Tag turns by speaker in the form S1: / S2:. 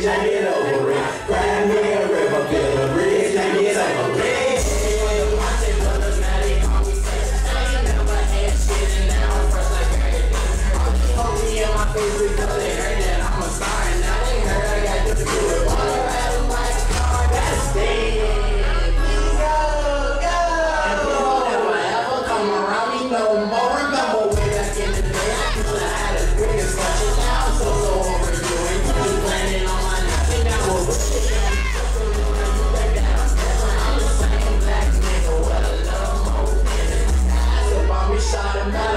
S1: Janeiro.
S2: inside of me.